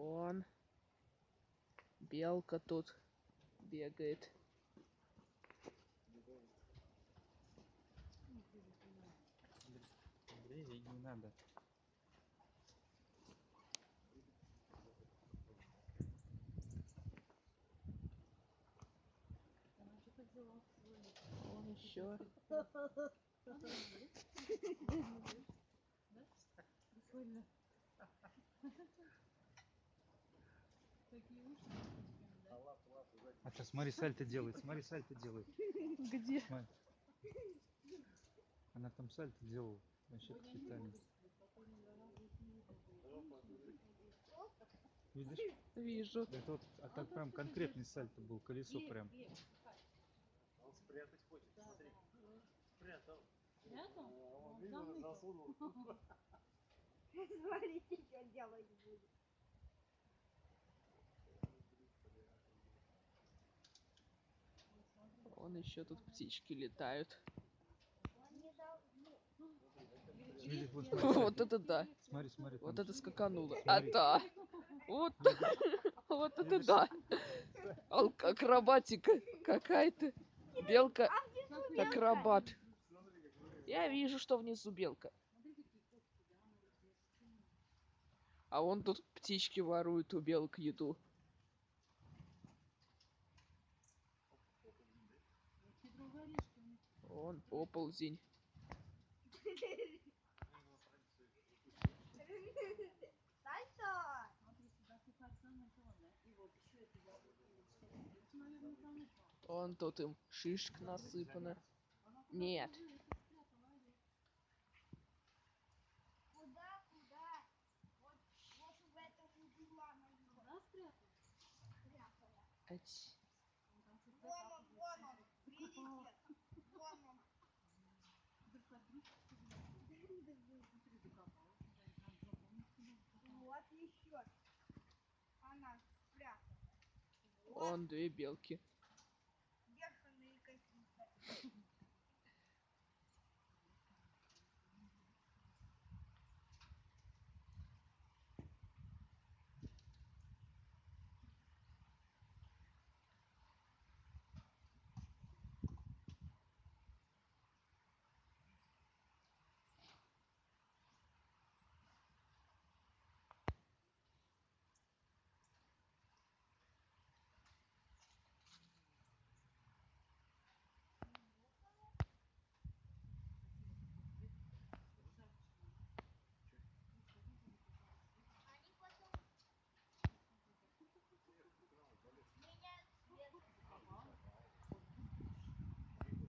Вон. Белка тут бегает. Андрей, ей не надо. Вон еще. А сейчас смотри, сальто делает, смотри, сальто делает. Где? Смотри. Она там сальто делала. Вообще капитально. Видишь? Вижу. Это вот, а так прям конкретный сальто был, колесо прям. Он спрятать хочет, смотри. Спрятал. Спрятал? А он, заныкал. засунул. Смотрите, что делать будет. Вон еще тут птички летают. Он вот это да. смотри, смотри. Вот это скакануло. А да. Вот, вот это да. Акробатика какая-то. Белка акробат. Я вижу, что внизу белка. А вон тут птички воруют у белок еду. Вон оползень. Вон тут им шишек насыпано. Нет. Куда, куда? Вот, вот в этом углу она его спрятала. Ать. Вон он, вон он, видите? Вон он. Вон две белки.